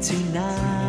tonight.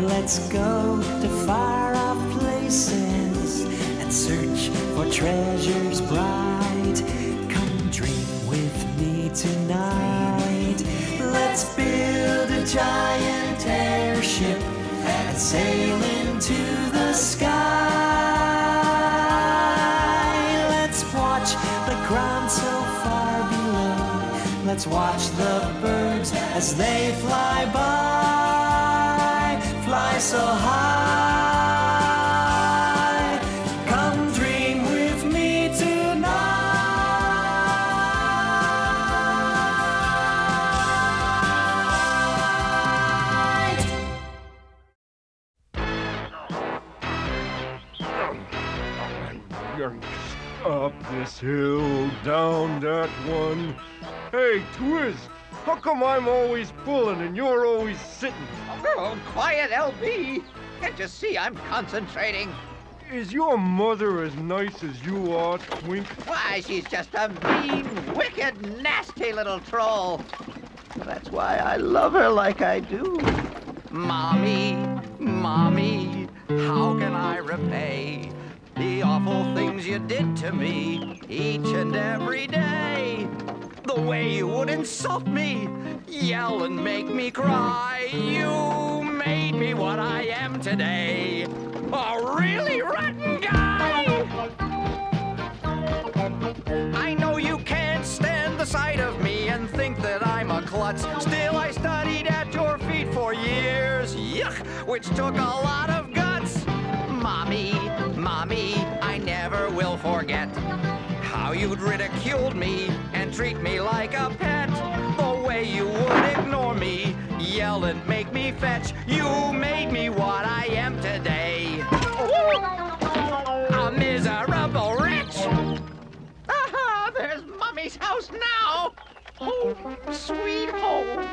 Let's go to far off places and search for treasures bright. Come dream with me tonight. Let's build a giant airship and sail Let's watch the birds as they fly by, fly so high. Come dream with me tonight. Up this hill, down that one. Hey, Twiz, how come I'm always pulling and you're always sitting? Oh, quiet, LB. Can't you see I'm concentrating? Is your mother as nice as you are, Twink? Why, she's just a mean, wicked, nasty little troll. That's why I love her like I do. Mommy, Mommy, how can I repay the awful things you did to me each and every day? The way you would insult me, yell and make me cry. You made me what I am today. A really rotten guy! I know you can't stand the sight of me and think that I'm a klutz. Still, I studied at your feet for years, yuck, which took a lot of guts. Mommy, Mommy, how you'd ridiculed me and treat me like a pet. The way you would ignore me, yell and make me fetch. You made me what I am today. A miserable wretch. Aha, there's Mummy's house now. Home, sweet home.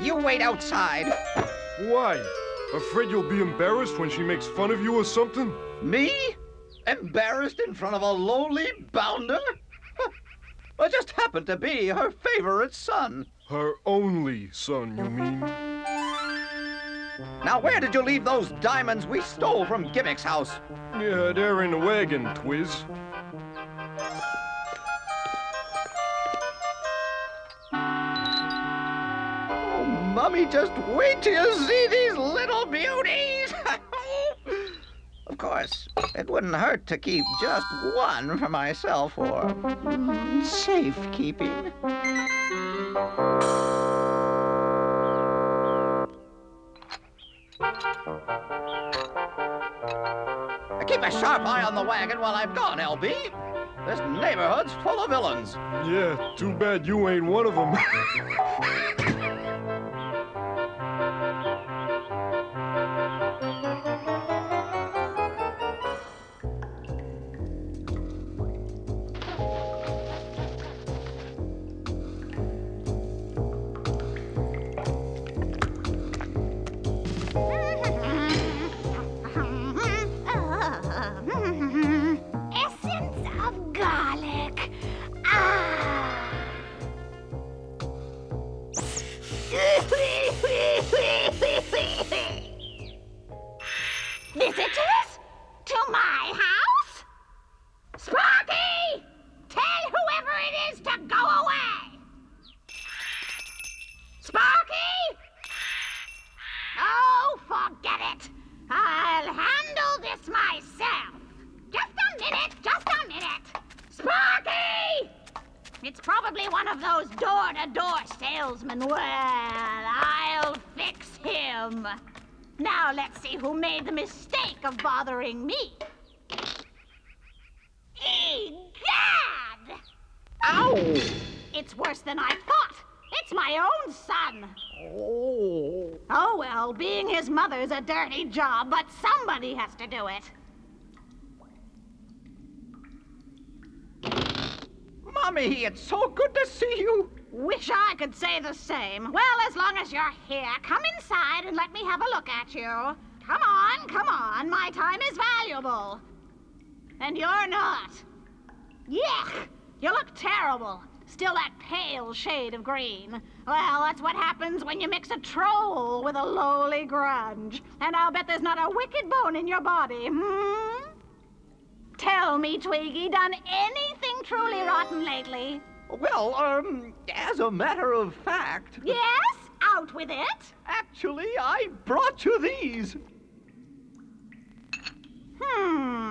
You wait outside. Why? Afraid you'll be embarrassed when she makes fun of you or something? Me? Embarrassed in front of a lowly bounder? I just happened to be her favorite son. Her only son, you mean? Now, where did you leave those diamonds we stole from Gimmick's house? Yeah, they're in the wagon, Twiz. Oh, Mummy, just wait till you see these little beauties! Of course, it wouldn't hurt to keep just one for myself for safekeeping. Keep a sharp eye on the wagon while I'm gone, LB. This neighborhood's full of villains. Yeah, too bad you ain't one of them. It's worse than I thought. It's my own son. Oh. Oh, well, being his mother's a dirty job, but somebody has to do it. Mommy, it's so good to see you. Wish I could say the same. Well, as long as you're here, come inside and let me have a look at you. Come on, come on. My time is valuable. And you're not. Yuck! You look terrible. Still that pale shade of green. Well, that's what happens when you mix a troll with a lowly grunge. And I'll bet there's not a wicked bone in your body, hmm? Tell me, Twiggy, done anything truly rotten lately? Well, um, as a matter of fact, Yes? Out with it? actually, I brought you these. Hmm.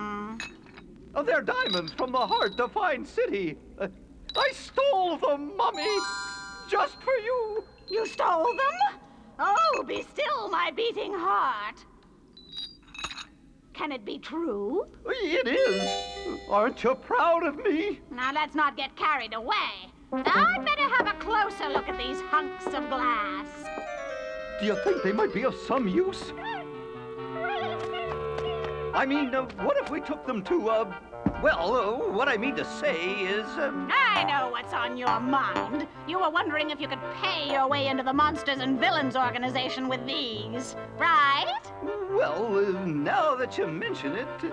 Oh, they're diamonds from the heart of Fine City. Uh, I stole them, Mummy, just for you. You stole them? Oh, be still, my beating heart. Can it be true? It is. Aren't you proud of me? Now let's not get carried away. I'd better have a closer look at these hunks of glass. Do you think they might be of some use? I mean, uh, what if we took them to, uh, well, uh, what I mean to say is, um, I know what's on your mind. You were wondering if you could pay your way into the Monsters and Villains organization with these, right? well, uh, now that you mention it, uh,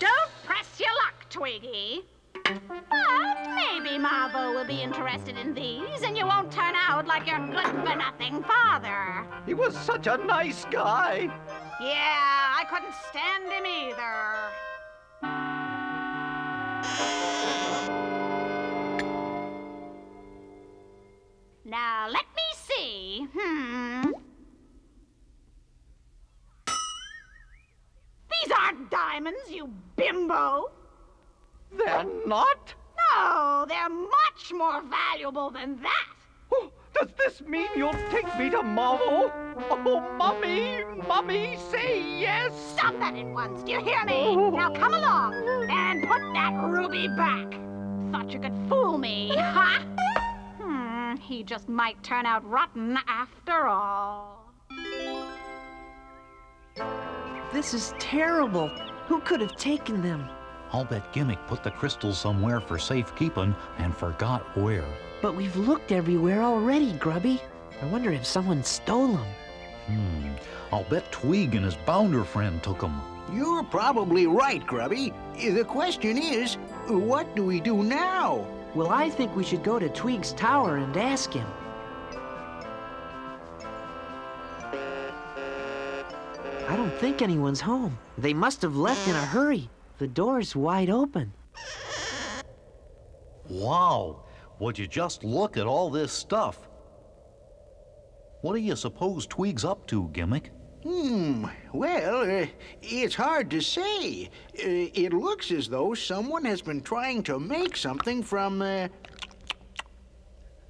Don't press your luck, Twiggy. But maybe Mavo will be interested in these, and you won't turn out like your good-for-nothing father. he was such a nice guy. Yeah, I couldn't stand him either. Now, let me see. Hmm. These aren't diamonds, you bimbo. They're not? No, they're much more valuable than that. Oh, does this mean you'll take me to Mavo? Oh, Mummy, Mummy, say yes. Stop that at once, do you hear me? Now come along and put that ruby back. Thought you could fool me, huh? Hmm, he just might turn out rotten after all. This is terrible. Who could have taken them? I'll bet Gimmick put the crystals somewhere for safekeeping and forgot where. But we've looked everywhere already, Grubby. I wonder if someone stole them. Hmm. I'll bet Tweeg and his bounder friend took them. You're probably right, Grubby. The question is, what do we do now? Well, I think we should go to Tweeg's tower and ask him. I don't think anyone's home. They must have left in a hurry. The door's wide open. Wow! Would you just look at all this stuff? What do you suppose Tweeg's up to, Gimmick? Hmm, well, uh, it's hard to say. Uh, it looks as though someone has been trying to make something from, uh,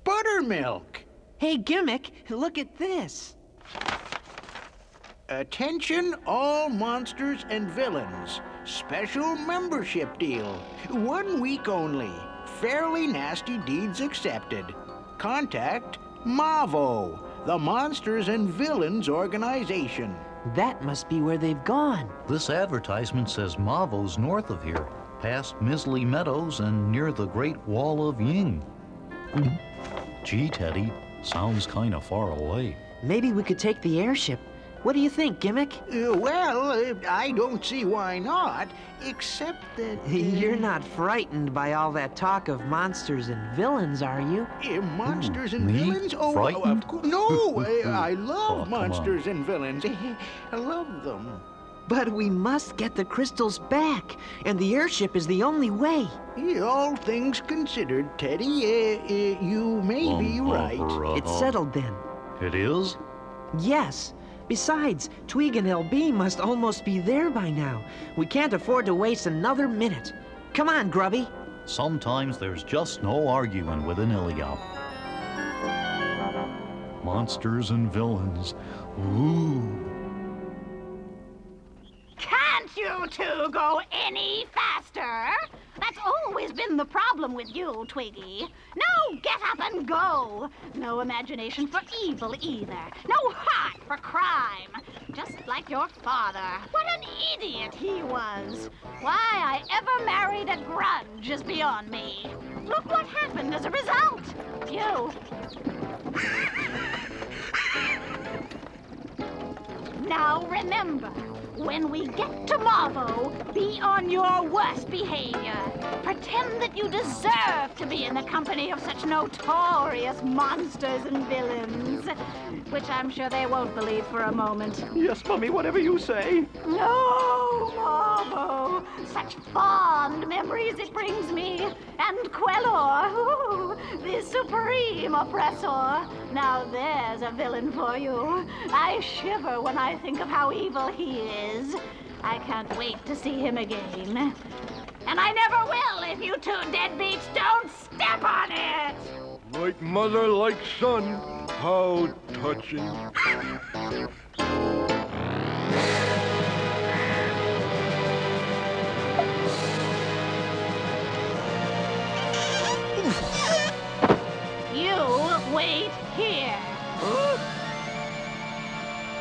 buttermilk. Hey, Gimmick, look at this. Attention, all monsters and villains. Special membership deal. One week only. Fairly nasty deeds accepted. Contact MAVO, the Monsters and Villains Organization. That must be where they've gone. This advertisement says Mavo's north of here, past Misley Meadows and near the Great Wall of Ying. Mm-hmm. Gee, Teddy, sounds kind of far away. Maybe we could take the airship. What do you think, Gimmick? Uh, well, uh, I don't see why not, except that. uh, You're not frightened by all that talk of monsters and villains, are you? Uh, monsters and me? villains? Oh, Frightened? of course. No, uh, I Oh, love on. monsters and villains. I love them. But we must get the crystals back, and the airship is the only way. All things considered, Teddy, uh, uh, you may be Um, right. uh, It's settled then. It is? Yes. Besides, Tweeg and LB must almost be there by now. We can't afford to waste another minute. Come on, Grubby. Sometimes there's just no arguing with an Iliop. Monsters and villains. Ooh. Can't you two go any faster? That's always been the problem with you, Twiggy. No get up and go. No imagination for evil either. No heart for crime. Just like your father. What an idiot he was. Why I ever married a grunge is beyond me. Look what happened as a result. You. Now remember, When we get to Mavo, be on your worst behavior. Pretend that you deserve to be in the company of such notorious monsters and villains. Which I'm sure they won't believe for a moment. Yes, Mummy, whatever you say. No! Such fond memories it brings me. And Quellor, ooh, the supreme oppressor. Now there's a villain for you. I shiver when I think of how evil he is. I can't wait to see him again. And I never will if you two deadbeats don't step on it! Like mother, like son. How touching. Wait here.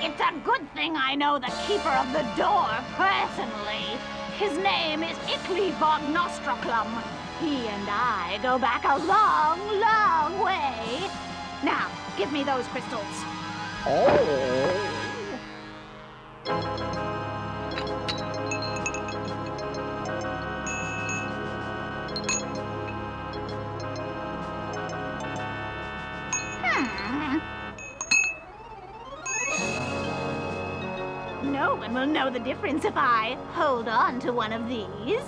It's a good thing I know the keeper of the door personally. His name is Icklebog Nostroclum. He and I go back a long, long way. Now, give me those crystals. Hmm. One will know the difference if I hold on to one of these.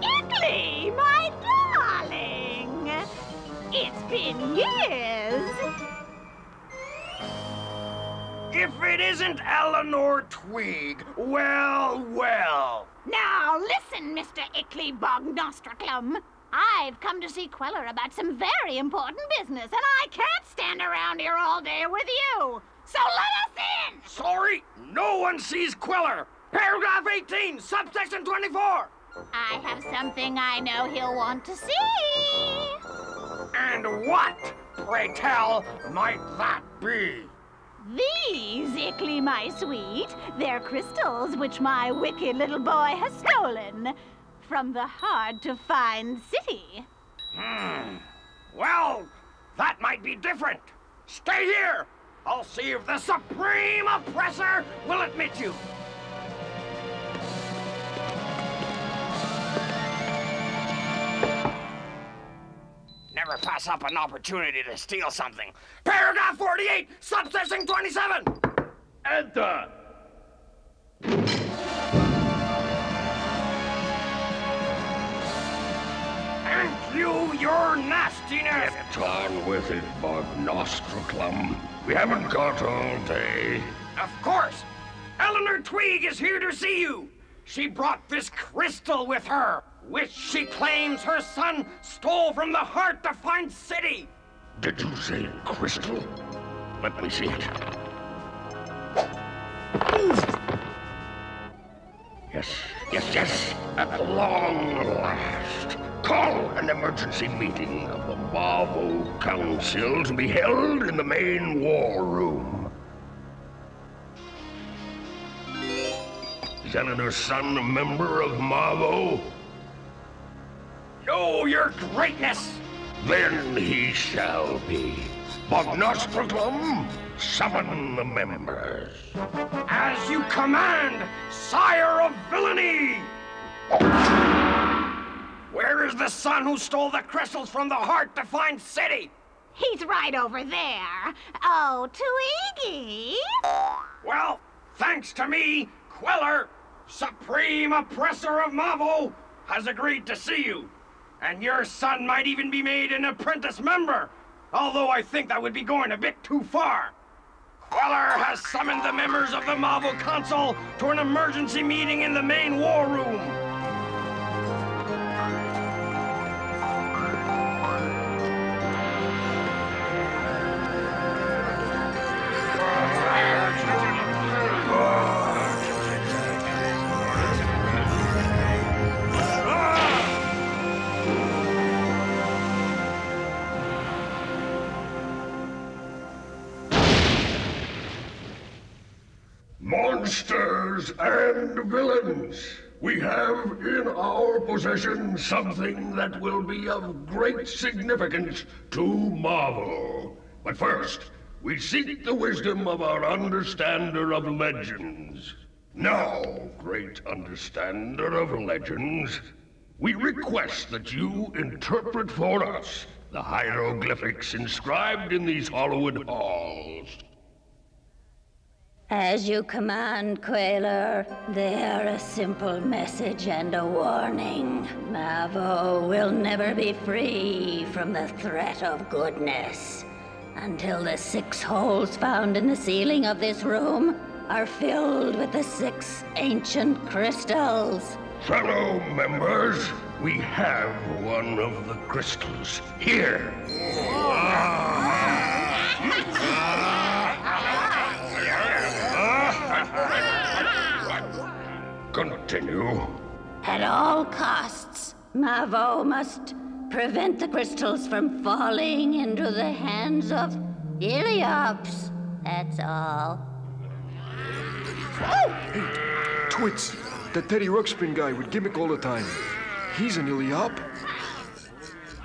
Ickley, my darling! It's been years. If it isn't Eleanor Tweeg, well, well. Now listen, Mr. Ickley Bog Nostraclum. I've come to see Quellor about some very important business, and I can't stand around here all day with you. So let us in! Sorry, no one sees Quellor. Paragraph 18, subsection 24. I have something I know he'll want to see. And what, pray tell, might that be? These, Ickley, my sweet, they're crystals which my wicked little boy has stolen from the hard-to-find city. Hmm. Well, that might be different. Stay here. I'll see if the supreme oppressor will admit you. Never pass up an opportunity to steal something. Paragraph 48, subsection 27. Enter. And you, your nastiness. Get on with it, Bob Nostroclum. We haven't got all day. Of course. Eleanor Tweeg is here to see you. She brought this crystal with her, which she claims her son stole from the Hard-to-Find City. Did you say crystal? Let me see it. Yes, yes, yes. At long last. Call an emergency meeting of the Mavo Council to be held in the main war room. Senator Sun, a member of Mavo? No, your greatness. Then he shall be. Bognostroclum, summon the members. As you command, sire of villainy! Where is the son who stole the crystals from the Hard-to-Find City? He's right over there. Oh, Twiggy. Well, thanks to me, Quellor, supreme oppressor of Mavo, has agreed to see you. And your son might even be made an apprentice member, although I think that would be going a bit too far. Quellor has summoned the members of the Mavo Council to an emergency meeting in the main war room. Monsters and villains, we have in our possession something that will be of great significance to Mavo. But first, we seek the wisdom of our understander of legends. Now, great understander of legends, we request that you interpret for us the hieroglyphics inscribed in these Hollywood halls. As you command, Quellor, they are a simple message and a warning. Mavo will never be free from the threat of goodness until the six holes found in the ceiling of this room are filled with the six ancient crystals. Fellow members, we have one of the crystals here. Continue. At all costs, Mavo must prevent the crystals from falling into the hands of Iliops. That's all. Hey, Twits, that Teddy Ruxpin guy with gimmick all the time. He's an Iliop.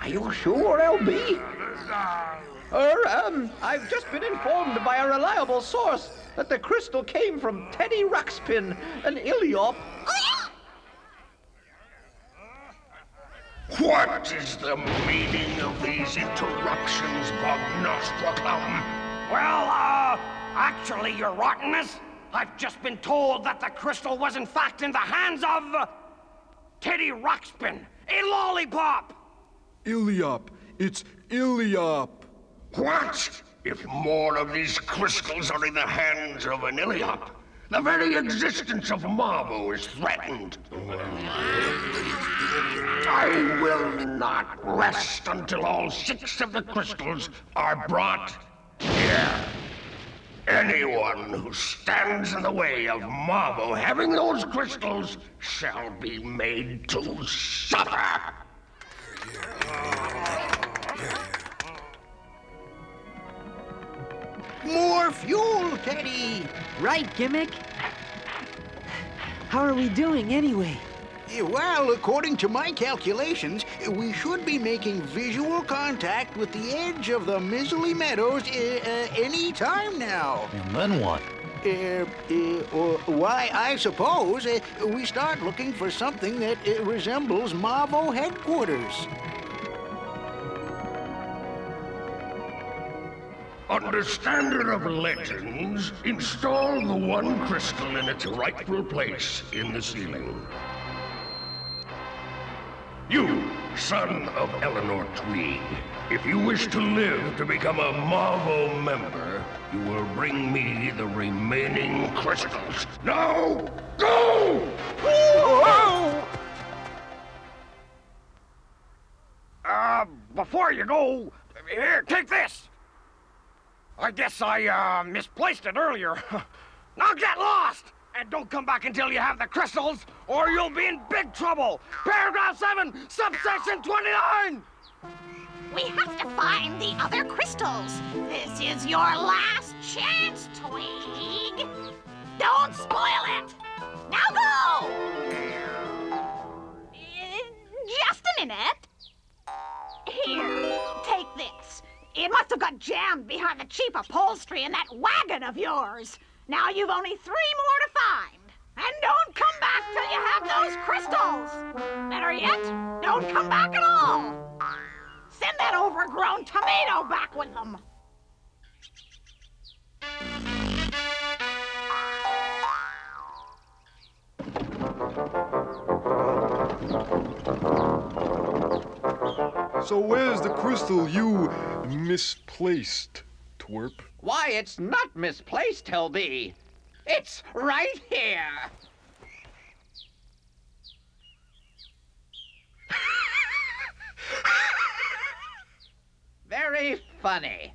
Are you sure, LB? Er, um, I've just been informed by a reliable source that the crystal came from Teddy Ruxpin, an Iliop. What is the meaning of these interruptions, Bob Nostracum? Well, uh, actually, your rottenness, I've just been told that the crystal was in fact in the hands of uh, Teddy Ruxpin, a lollipop. Iliop. It's Iliop. What? If more of these crystals are in the hands of an Iliop, the very existence of Mavo is threatened. I will not rest until all six of the crystals are brought here. Anyone who stands in the way of Mavo having those crystals shall be made to suffer. More fuel, Teddy! Right, Gimmick? How are we doing anyway? Eh, Well, according to my calculations, we should be making visual contact with the edge of the Mizzly Meadows uh, uh, any time now. And then what? Uh, uh, why, I suppose uh, we start looking for something that uh, resembles Mavo headquarters. Understander of legends, install the one crystal in its rightful place in the ceiling. You, son of Eleanor Tweeg, if you wish to live to become a Mavo member, you will bring me the remaining crystals. Now, go! Uh, before you go, here, take this. I guess I, uh, misplaced it earlier. now get lost! And don't come back until you have the crystals, or you'll be in big trouble! Paragraph 7, subsection 29! We have to find the other crystals. This is your last chance, Twig. Don't spoil it. Now go! Uh, Just a minute. It must have got jammed behind the cheap upholstery in that wagon of yours. Now you've only three more to find. And don't come back till you have those crystals. Better yet, don't come back at all. Send that overgrown tomato back with them. So where's the crystal you misplaced, twerp? Why, it's not misplaced, LB. It's right here. Very funny.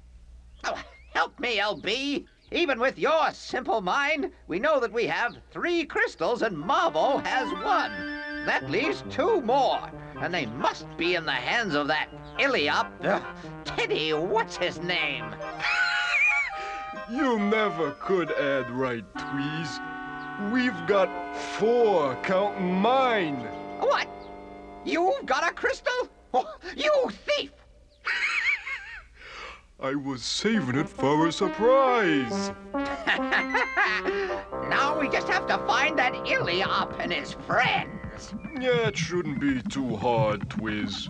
Oh, help me, LB. Even with your simple mind, we know that we have three crystals and Mavo has one. That leaves two more, and they must be in the hands of that Iliop. Ugh, Teddy, what's his name? You never could add right, Tweez. We've got four, counting mine. What? You've got a crystal? Oh, you thief! I was saving it for a surprise. now we just have to find that Iliop and his friends. Yeah, it shouldn't be too hard, Twiz.